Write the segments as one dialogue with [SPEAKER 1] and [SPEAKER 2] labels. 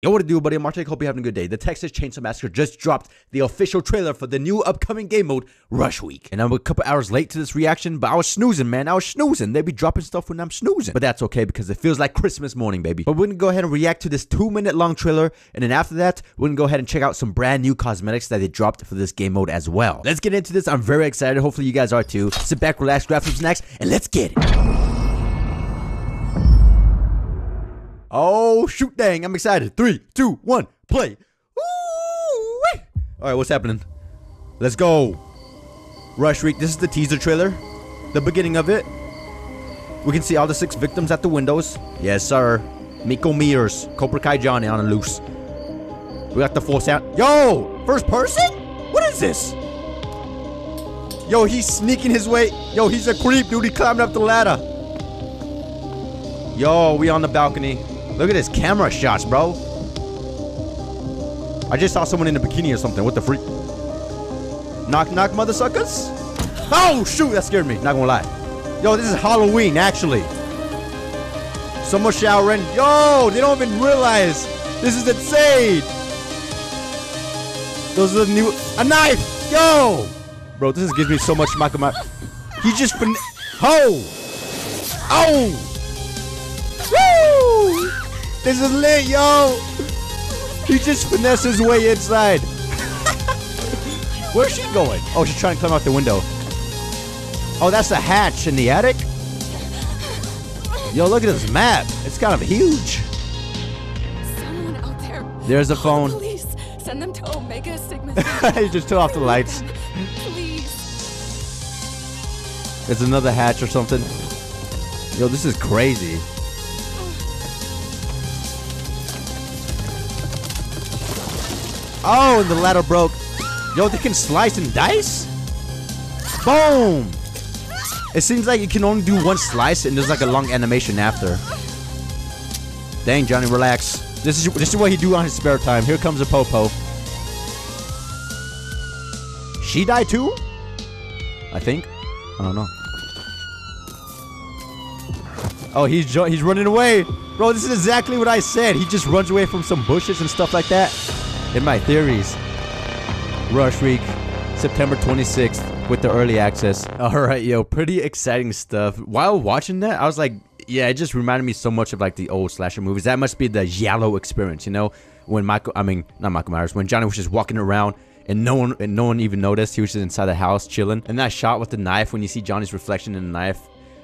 [SPEAKER 1] Yo, what to do, buddy? I'm. Hope you're having a good day. The Texas Chainsaw Massacre just dropped the official trailer for the new upcoming game mode, Rush Week. And I'm a couple hours late to this reaction, but I was snoozing, man. I was snoozing. They be dropping stuff when I'm snoozing. But that's okay because it feels like Christmas morning, baby. But we're gonna go ahead and react to this two minute long trailer. And then after that, we're gonna go ahead and check out some brand new cosmetics that they dropped for this game mode as well. Let's get into this. I'm very excited. Hopefully, you guys are too. Sit back, relax, grab some snacks, and let's get it. Oh, shoot dang. I'm excited. Three, two, one, play. Ooh, All right, what's happening? Let's go. Rush Week. This is the teaser trailer. The beginning of it. We can see all the six victims at the windows. Yes, sir. Miko Mears. Cobra Kai Johnny on a loose. We got the full sound. Yo! First person? What is this? Yo, he's sneaking his way. Yo, he's a creep, dude. He climbed up the ladder. Yo, we on the balcony. Look at his camera shots, bro. I just saw someone in a bikini or something. What the freak? Knock, knock, mother suckers. Oh, shoot. That scared me. Not gonna lie. Yo, this is Halloween, actually. Someone showering. Yo, they don't even realize. This is insane. Those are the new... A knife. Yo. Bro, this is giving me so much Michael He just... Fin oh. Oh. This is lit, yo! He just finessed his way inside. Where's she going? Oh, she's trying to climb out the window. Oh, that's the hatch in the attic? Yo, look at this map. It's kind of huge.
[SPEAKER 2] Someone out there.
[SPEAKER 1] There's a phone.
[SPEAKER 2] Police. Send them to Omega Sigma.
[SPEAKER 1] he just turned off the lights.
[SPEAKER 2] Please.
[SPEAKER 1] There's another hatch or something. Yo, this is crazy. Oh, and the ladder broke. Yo, they can slice and dice? Boom! It seems like you can only do one slice and there's like a long animation after. Dang, Johnny, relax. This is this is what he do on his spare time. Here comes a popo. She died too? I think. I don't know. Oh, he's he's running away. Bro, this is exactly what I said. He just runs away from some bushes and stuff like that in my theories. Rush Week, September 26th with the early access. All right, yo, pretty exciting stuff. While watching that, I was like, yeah, it just reminded me so much of like the old slasher movies. That must be the Yellow experience, you know? When Michael, I mean, not Michael Myers, when Johnny was just walking around and no one and no one even noticed. He was just inside the house chilling. And that shot with the knife when you see Johnny's reflection in the knife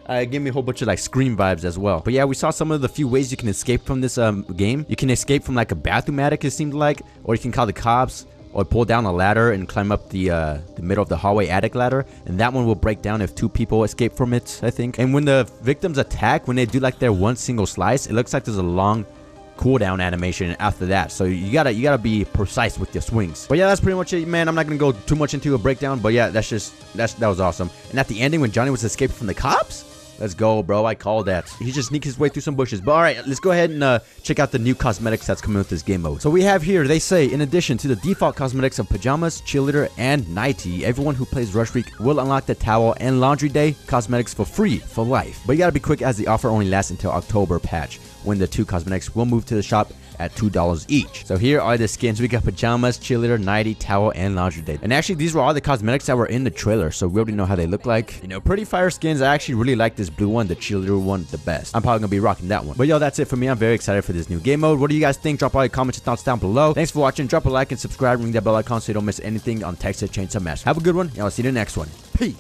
[SPEAKER 1] uh, gave me a whole bunch of like Scream vibes as well. But yeah, we saw some of the few ways you can escape from this um, game. You can escape from like a bathroom attic, it seemed like, or you can call the cops, or pull down a ladder and climb up the uh, the middle of the hallway attic ladder. And that one will break down if two people escape from it, I think. And when the victims attack, when they do like their one single slice, it looks like there's a long cooldown animation after that. So you gotta you gotta be precise with your swings. But yeah, that's pretty much it, man. I'm not gonna go too much into a breakdown, but yeah, that's just that's that was awesome. And at the ending when Johnny was escaping from the cops, Let's go, bro. I call that. He just sneaks his way through some bushes. But all right, let's go ahead and uh, check out the new cosmetics that's coming with this game mode. So we have here, they say, in addition to the default cosmetics of pajamas, cheerleader, and nighty, everyone who plays Rush Week will unlock the towel and laundry day cosmetics for free for life. But you gotta be quick as the offer only lasts until October patch, when the two cosmetics will move to the shop at $2 each. So here are the skins. We got pajamas, cheerleader, nighty, towel, and laundry day. And actually, these were all the cosmetics that were in the trailer, so we already know how they look like. You know, pretty fire skins. I actually really like this blue one, the cheerleader one, the best. I'm probably gonna be rocking that one. But yo, that's it for me. I'm very excited for this new game mode. What do you guys think? Drop all your comments and thoughts down below. Thanks for watching. Drop a like and subscribe. Ring that bell icon so you don't miss anything on Texas Chainsaw Massacre. Have a good one, and I'll see you in the next one. Peace.